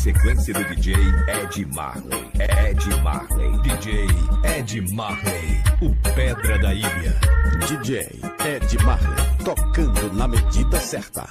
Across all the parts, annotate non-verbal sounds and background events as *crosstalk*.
sequência do DJ Ed Marley. Ed Marley. DJ Ed Marley. O Pedra da Ilha. DJ Ed Marley. Tocando na medida certa.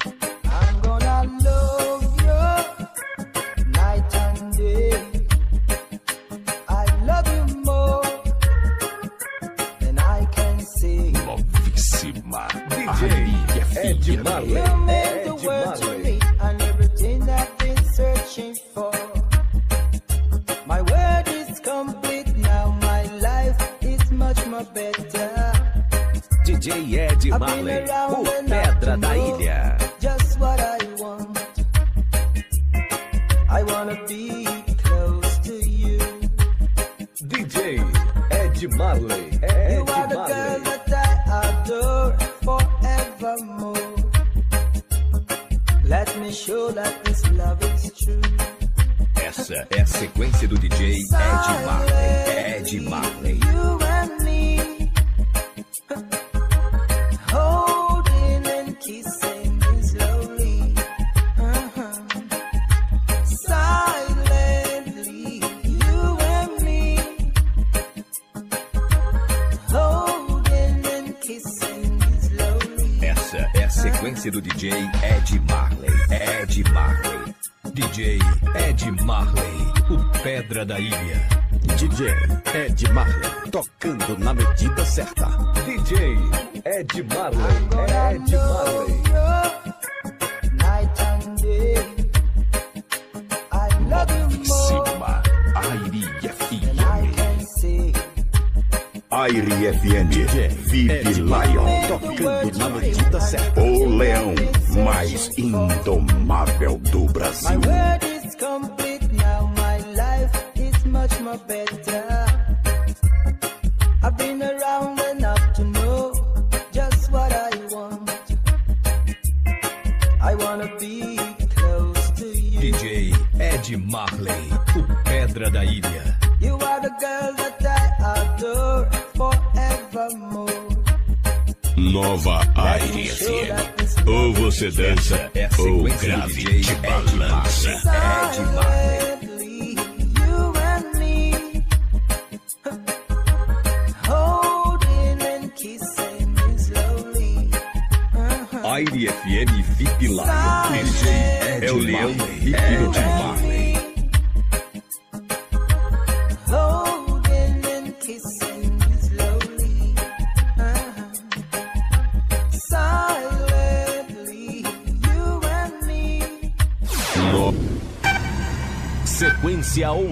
do DJ Ed Marley. Ed Marley. DJ Ed Marley, o Pedra da Ilha. DJ Ed Marley, tocando na medida certa. DJ Ed Marley, Ed Marley. Nair FM, Vive Lion, tocando na medida certa. O leão mais indomável do Brasil. My is complete now, my life is much more better. Ou você dança, é ou grave te balança. É de Aire FM VIP Live. É o Leão Rick do Timar.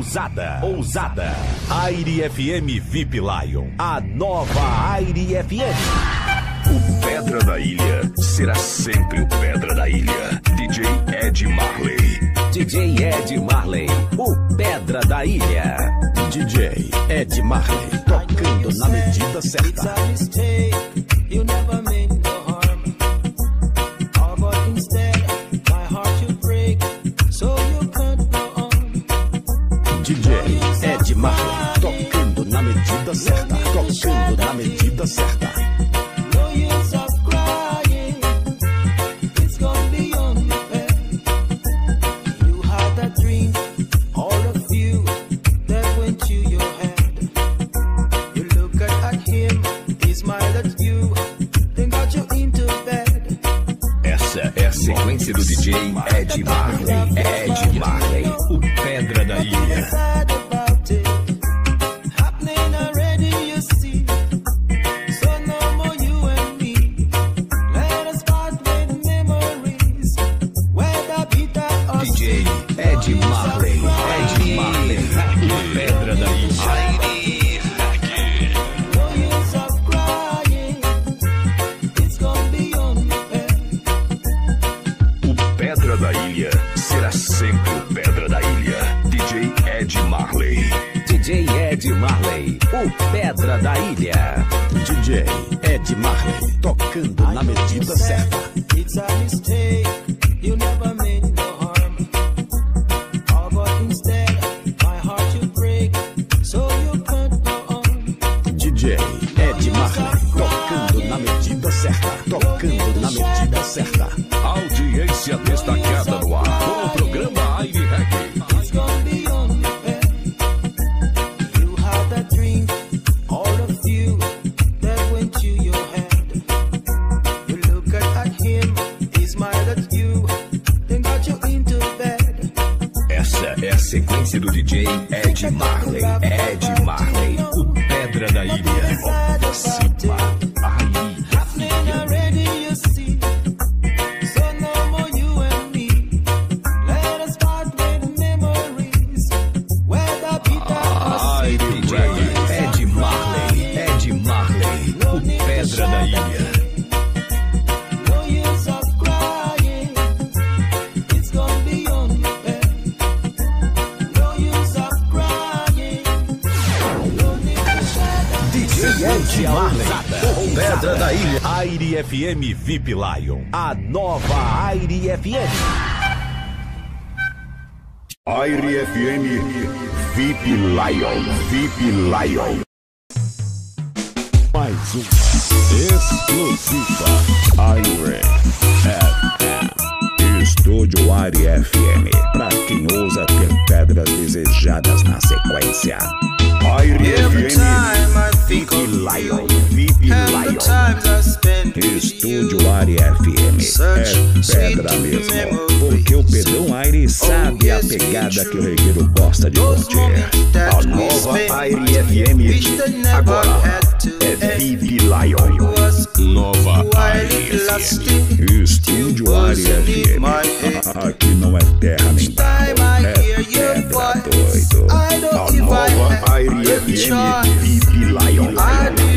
Ousada, ousada. Aire FM VIP Lion, a nova Aire FM. O Pedra da Ilha será sempre o Pedra da Ilha. DJ Ed Marley. DJ Ed Marley, o Pedra da Ilha. DJ Ed Marley, tocando na medida certa. You never made VIP Lion, a nova Aire FM. Aire FM VIP Lion, VIP Lion. Mais uma exclusiva Aire FM. Estúdio Aire FM, para quem ousa ter pedras desejadas na sequência. Aire FM VIP Lion, VIP Lion. Estúdio Ari FM é pedra mesmo, porque o Pedrão Aire sabe a pegada que o regueiro gosta de curtir. A nova Aire FM agora é Vivi Lion. Nova Aire FM. Estúdio Aire FM. *laughs* Aqui não é terra nem barro, é pedra doido. A nova Aire FM Vivi Lion.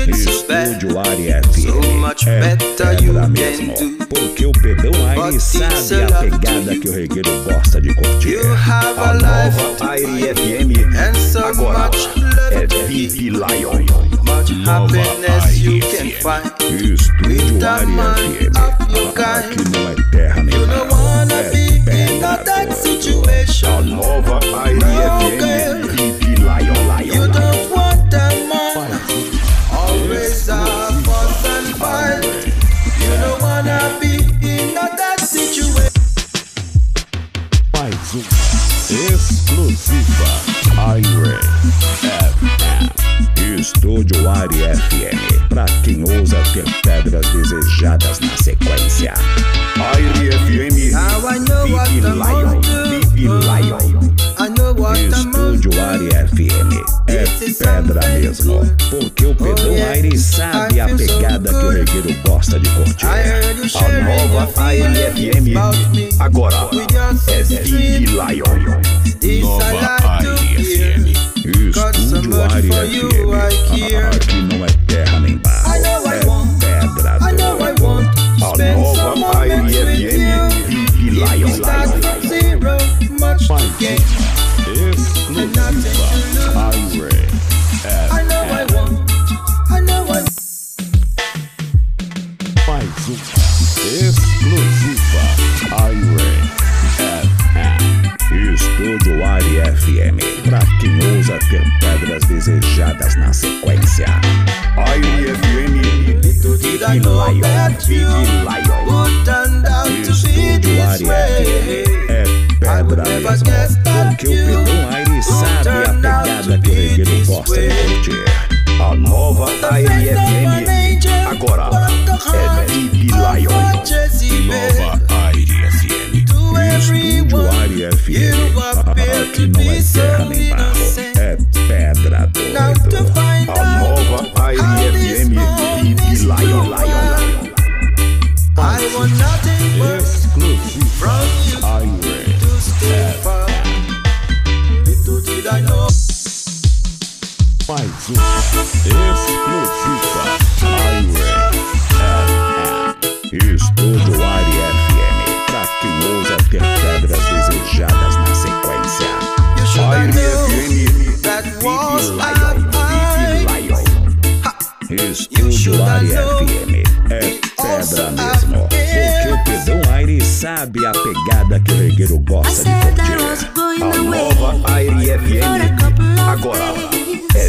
Estúdio Ari FM é, é pedra mesmo, porque o pedão Aire sabe a pegada que o regueiro gosta de curtir. A nova Aire FM agora é Deep Lion. Nova Aire FM. Estúdio Ari FM. Aqui não é terra nem mar, é pedra. A nova Aire FM, pra quem ousa ter pedras desejadas na sequência. Aire FM, Big Lion, Big Lion. Estúdio Aire FM, é pedra mesmo, porque o Pedrão Aire sabe a pegada que o regueiro gosta de curtir. A nova Aire FM, agora é Big Lion. Nova Aire FM. Estúdio Aire FM. discos Explosiva Highway Estúdio Ari FM Pra quem é ousa ter pedras desejadas na sequência Highway FM Estúdio Ari FM É pedra mesmo Porque o Pedrão Aire sabe a pegada que o regueiro gosta de curtir A nova Aire FM Agora. Lá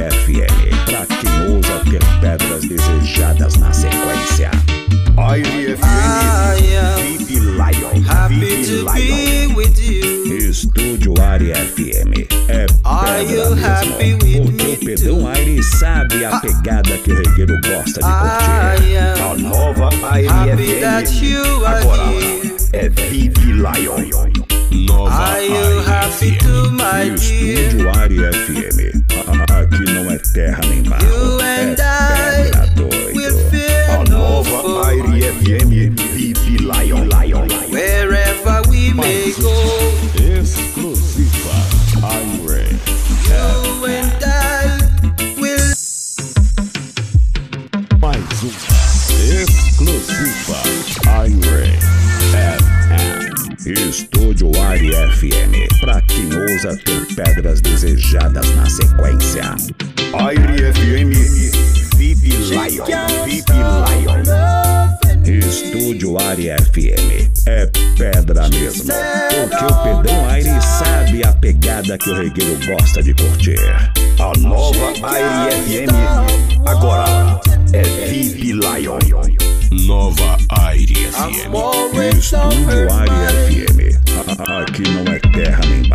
FM. Pra quem ousa ter pedras desejadas na sequência. Aire FM, VIP Lion, happy to Lion. be with you. Estúdio Ari FM. É Are pedra you happy with o Aire sabe a pegada que o regueiro gosta de curtir. A nova Aire that FM, you are agora here. é VIP Lion. Nova Are you happy to my dear? Estúdio Ari FM. Aqui não é terra nem mar. You É and I pedra doido. A no nova. Aire FM, VIP Lion, Lion, Lion. Wherever we may go, Exclusiva. Iron you and I will. Mais um. Exclusiva. Iron FM. Estúdio Ari FM. Pra quem ousa pedras desejadas na sequência. Aire FM, VIP Lion, VIP Lion. Estúdio Ari FM. É pedra mesmo. Porque o Pedrão Aire sabe a pegada que o regueiro gosta de curtir. A nova Aire FM, agora é VIP Lion. Nova Aire FM. So Estúdio by FM. Aqui não é terra nem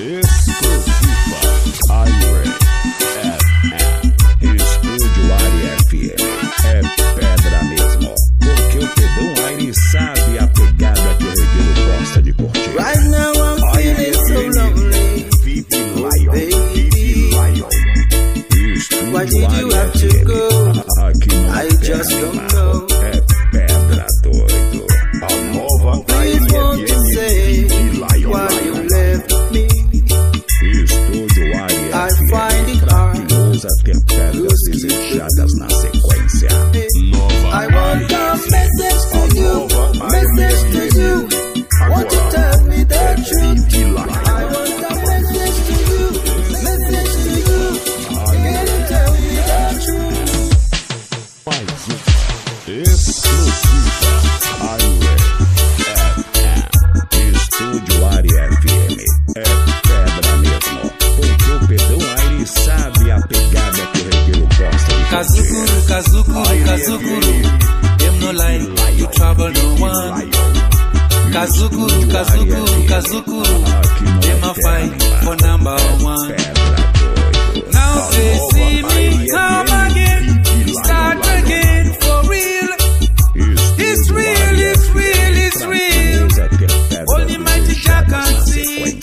Yeah. Kazukuru, Kazukuru. Aqui não Them é a terra fight nem mar. for number one. Now they see me come again, start again for real. It's real, it's real, it's real. Only mighty Jah can see.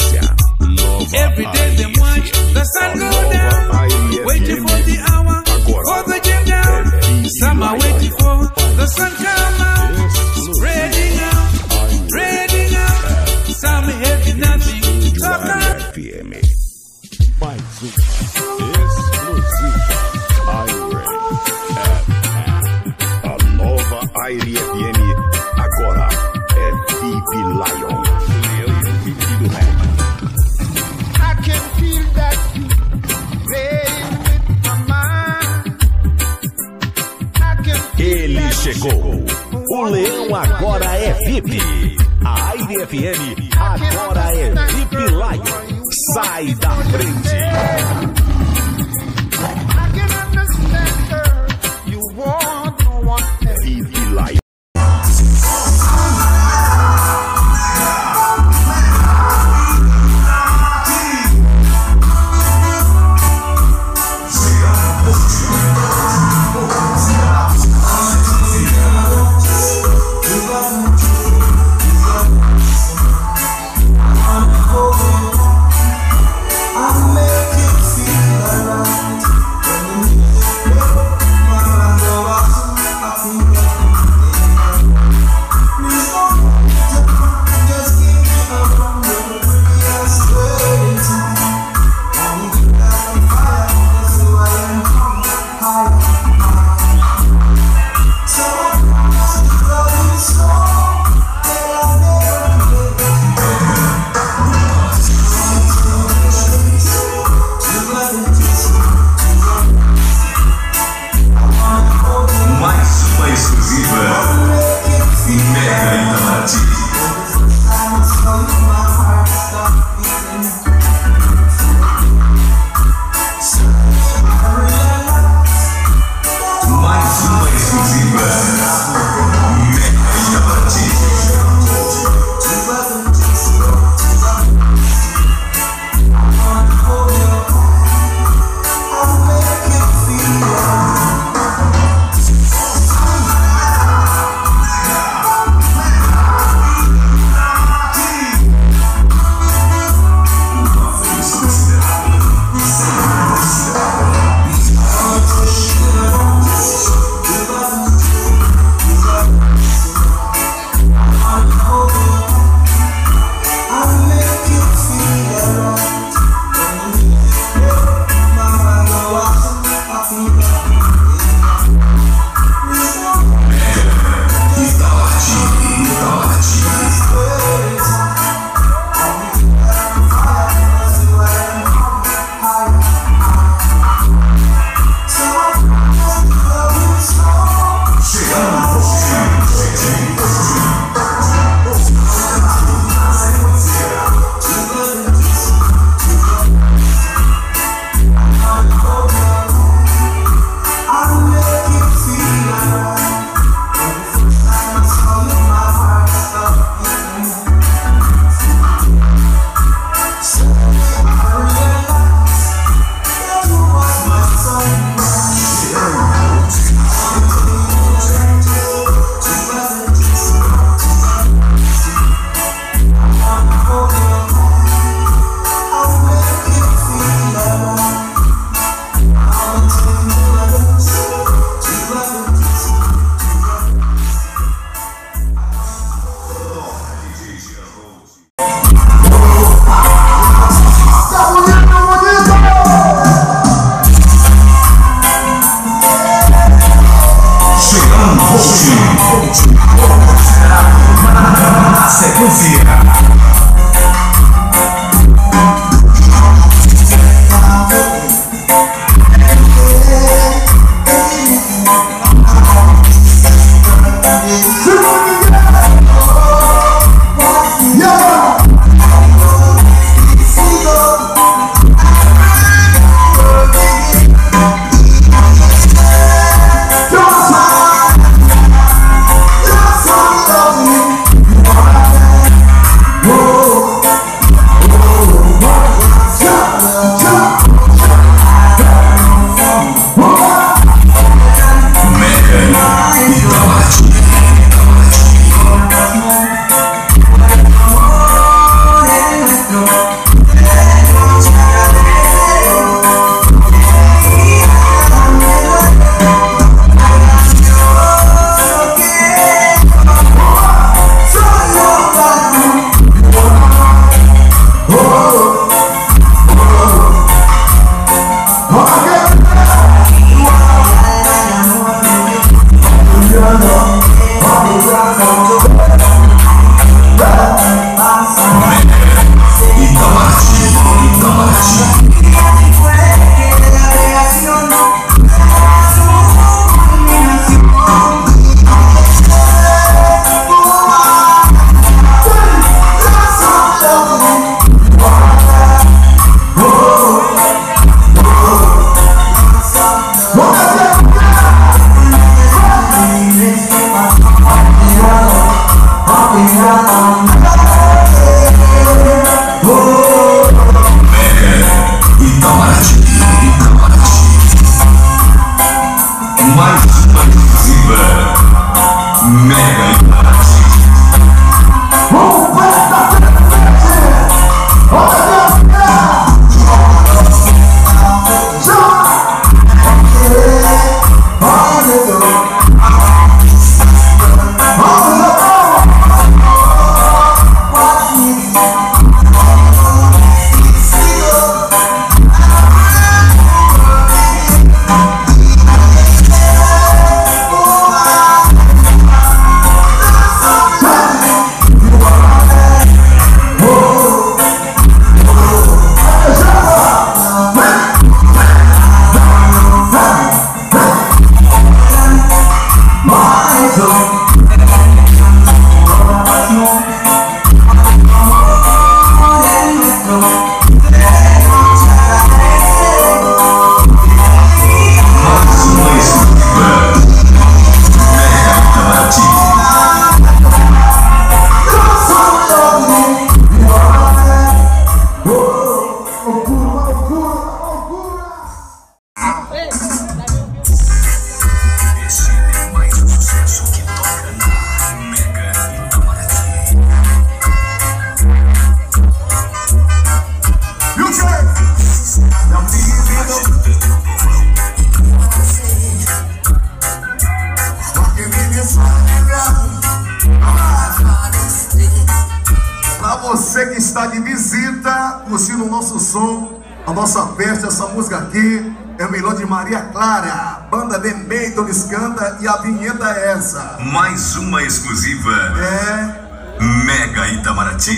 Every day them watch the sun go down, waiting for the hour for the gem down. Some are waiting for the sun come FM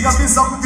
Fica atenção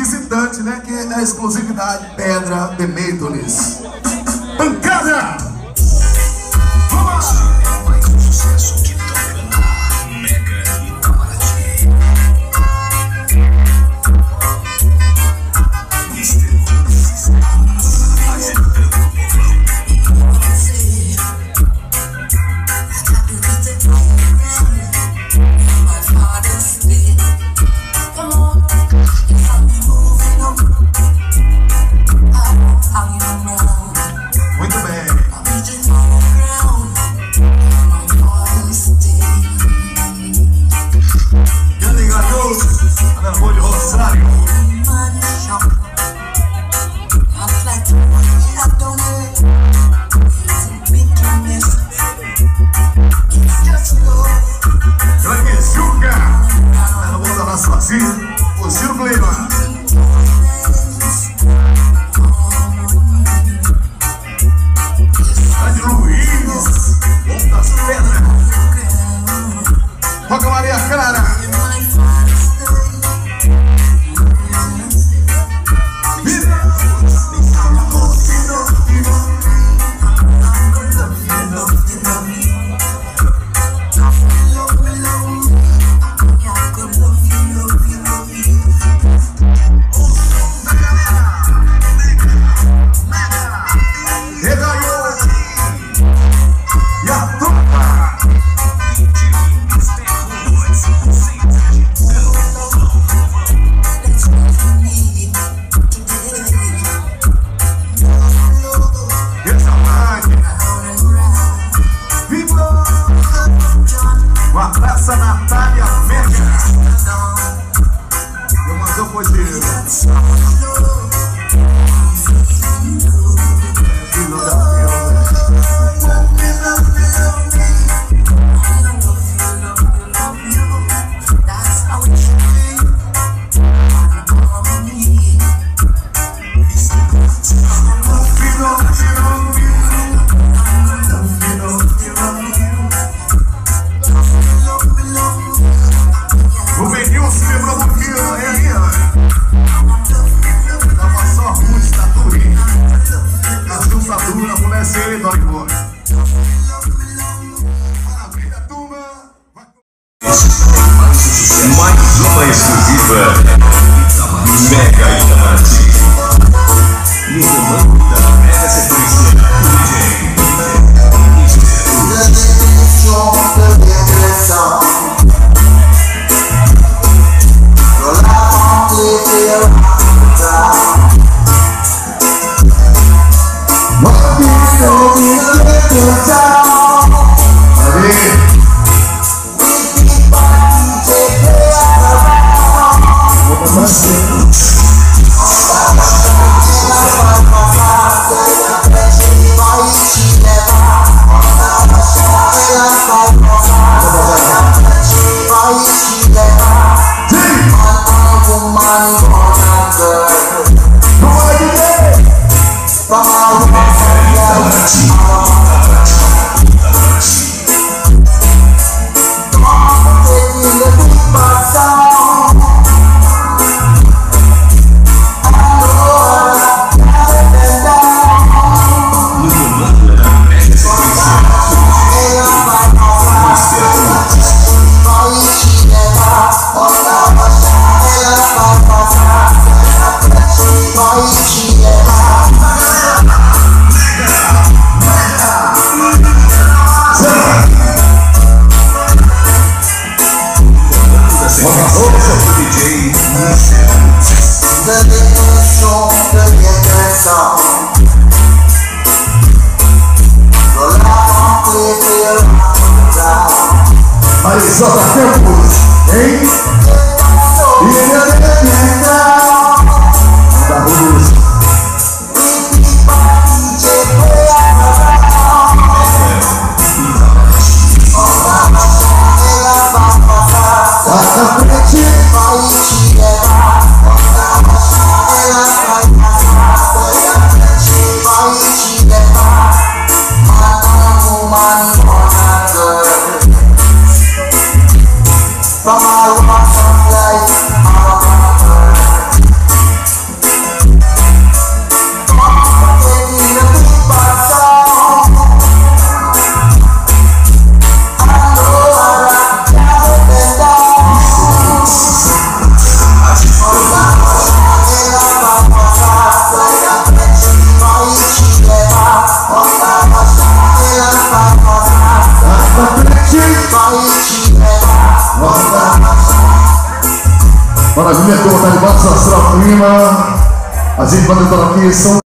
of you so